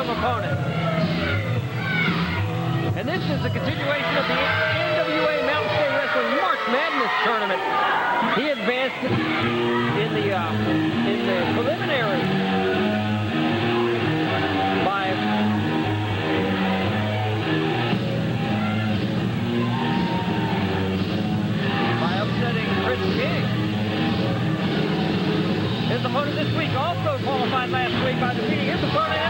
fearsome opponent. And this is a continuation of the NWA Mountain State Wrestling March Madness tournament. He advanced in the uh, in the preliminary by by upsetting Chris King. His opponent this week also qualified last week by defeating his opponent,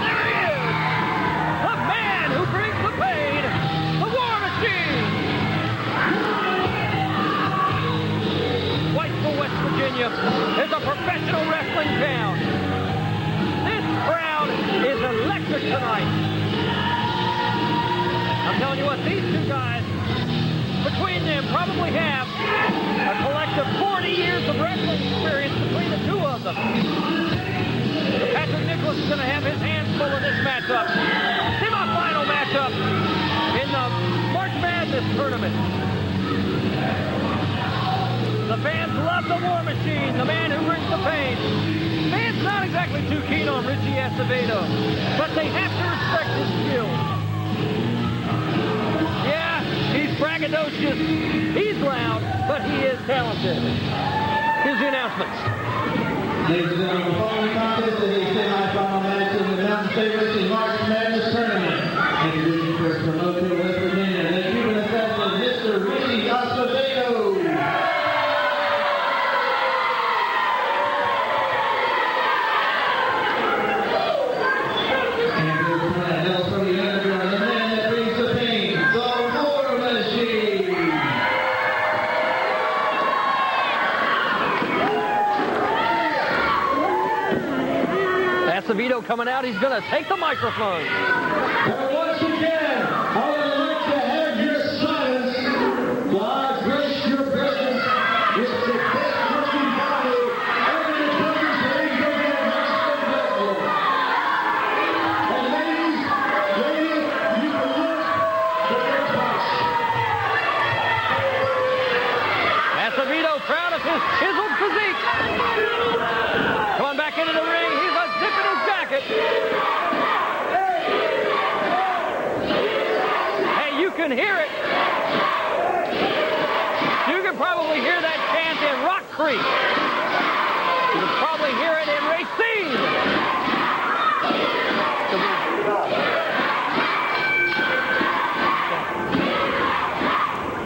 Virginia is a professional wrestling town. This crowd is electric tonight. I'm telling you what, these two guys, between them, probably have a collective 40 years of wrestling experience between the two of them. Patrick Nicholas is going to have his hands full in this matchup. Semi-final matchup in the March Madness tournament. The fans love the War Machine, the man who brings the pain. Fans not exactly too keen on Richie Acevedo, but they have to respect his skills. Yeah, he's braggadocious, he's loud, but he is talented. Here's the announcements. Ladies and gentlemen, the following contest is a semi-final match in the Mountain State Wrestling Acevedo coming out, he's going to take the microphone. Probably hear that chant in Rock Creek. You can probably hear it in Racine.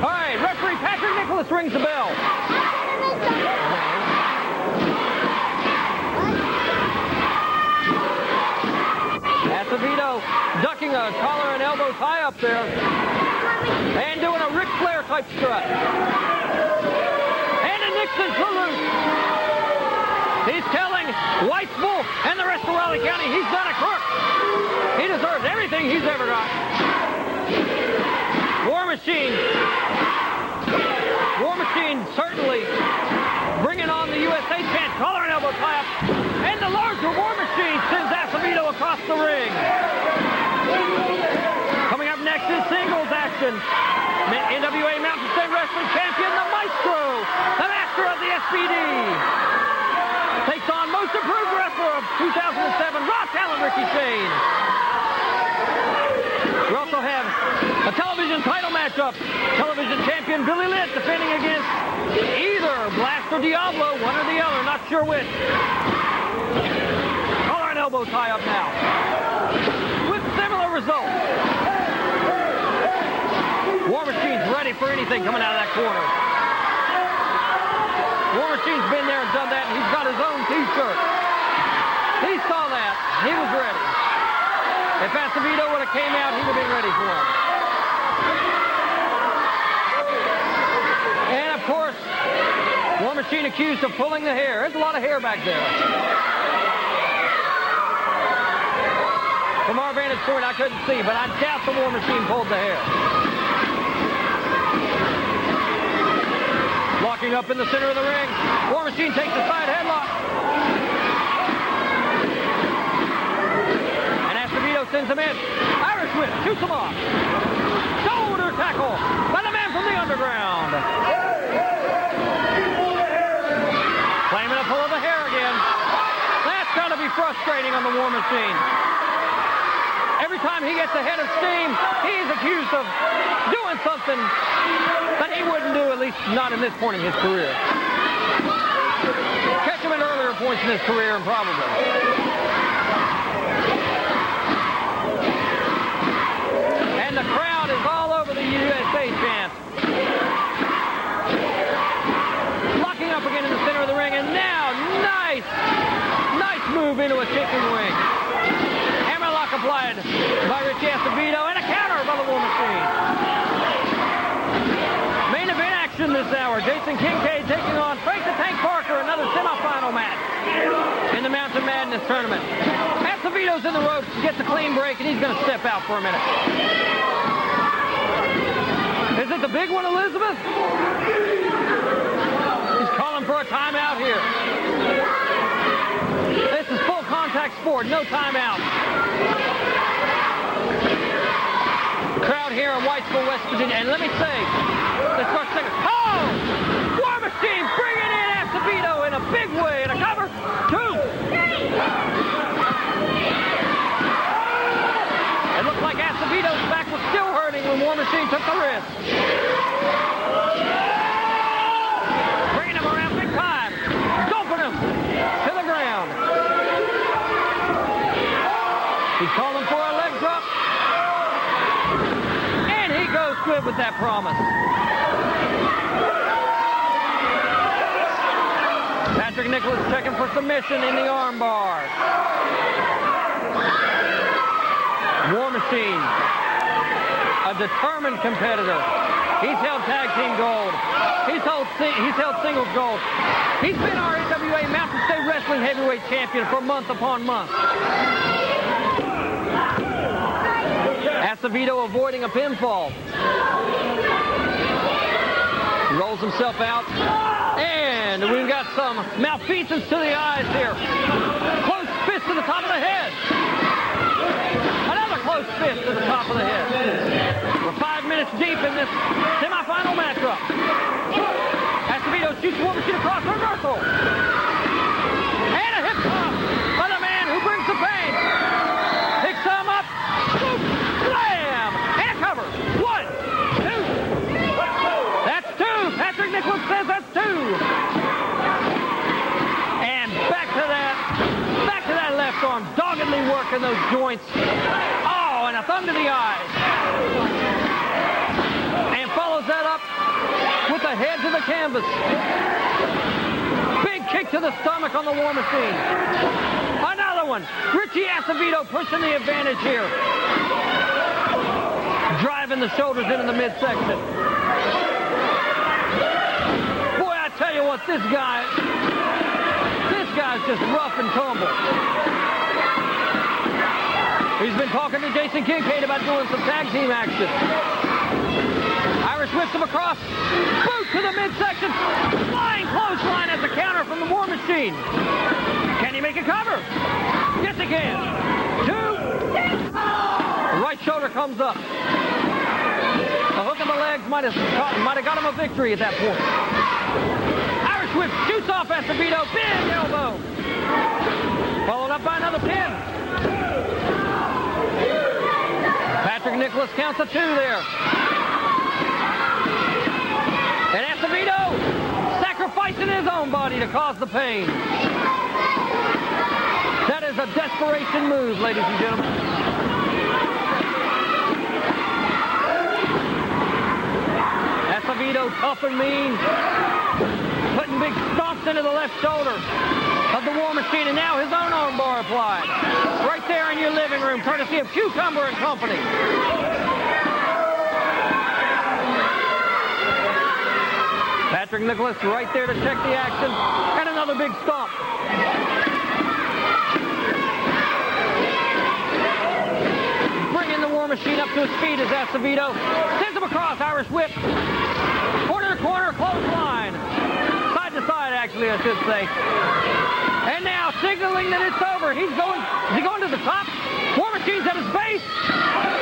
All right, referee Patrick Nicholas rings the bell. Acevedo ducking a collar and elbow tie up there and doing type strut. And a Nixon salute. He's telling Whitesville and the rest of Raleigh County he's not a crook. He deserves everything he's ever got. War Machine. War Machine certainly bringing on the USA chant, collar and elbow up. And the larger War Machine sends Acevedo across the ring. Coming up next is singles action. NWA Mountain State Wrestling Champion, the Maestro, the master of the SPD. Takes on most improved wrestler of 2007, Raw Talent Ricky Shane. We also have a television title matchup. Television champion Billy Litt defending against either Blast or Diablo, one or the other, not sure which. Collar and elbow tie up now. With similar results. War Machine's ready for anything coming out of that corner. War Machine's been there and done that, and he's got his own t-shirt. He saw that. He was ready. If Acevedo would have came out, he would have been ready for him. And of course, War Machine accused of pulling the hair. There's a lot of hair back there. From our vantage point, I couldn't see, but I doubt the War Machine pulled the hair. Locking up in the center of the ring. War Machine takes the side headlock. And Acevedo sends him in. Irish whip, shoots him off. Shoulder tackle by the man from the underground. Claiming a pull of the hair again. That's got to be frustrating on the War Machine. Every time he gets ahead of steam, he's accused of doing something that he wouldn't do, at least not in this point in his career. Catch him at earlier points in his career, and probably. And the crowd is all over the USA chant. Locking up again in the center of the ring, and now, nice, nice move into a chicken wing. Hammerlock applied by Richie Acevedo, and a counter by the War Machine. Main event action this hour. Jason Kincaid taking on Frank the Tank Parker, another semifinal match in the Mountain Madness tournament. Acevedo's in the ropes, gets a clean break, and he's going to step out for a minute. Is it the big one, Elizabeth? He's calling for a timeout here. This is full contact sport, no timeout. Crowd here in Whitesville, West Virginia. And let me say, this first second. Oh! War Machine bringing in Acevedo in a big way. And a cover. Two. It looked like Acevedo's back was still hurting when War Machine took the risk. Bringing him around big time. Dumping him to the ground. He's calling for a leg drop. And he goes good with that promise. Patrick Nicholas checking for submission in the armbar. War Machine, a determined competitor. He's held tag team gold. He's held, he's held singles gold. He's been our NWA Mountain State Wrestling Heavyweight Champion for month upon month. Acevedo avoiding a pinfall. Rolls himself out. And we've got some malfeasance to the eyes here. Close fist to the top of the head. Another close fist to the top of the head. We're five minutes deep in this semifinal matchup. Acevedo shoots War Machine across reversal. And a hip toss by the man who brings the pain. Picks some up. Boom, slam. And a cover. One, two. That's two. Patrick Nicholas says that's two. And back to that. Back to that left arm. Working those joints. Oh, and a thumb to the eyes. And follows that up with the head to the canvas. Big kick to the stomach on the War Machine. Another one. Richie Acevedo pushing the advantage here. Driving the shoulders into the midsection. Boy, I tell you what, this guy, this guy's just rough and tumble. He's been talking to Jason Kincaid about doing some tag team action. Irish whips him across. Boot to the midsection. Flying clothesline at the counter from the War Machine. Can he make a cover? Yes, he can. Two. The right shoulder comes up. A hook in the legs might have, caught, might have got him a victory at that point. Irish whip shoots off Acevedo. Big elbow. Followed up by another pin. Patrick Nicholas counts a two there. And Acevedo sacrificing his own body to cause the pain. That is a desperation move, ladies and gentlemen. Acevedo tough and mean. Putting big stomps into the left shoulder the War Machine, and now his own armbar applied. Right there in your living room, courtesy of Cucumber and Company. Patrick Nicholas right there to check the action, and another big stomp. Bringing the War Machine up to his feet is Acevedo. Sends him across, Irish whip. Corner to corner, clothesline. Side to side, actually, I should say. And now signaling that it's over. He's going, is he going to the top? War Machine's at his base.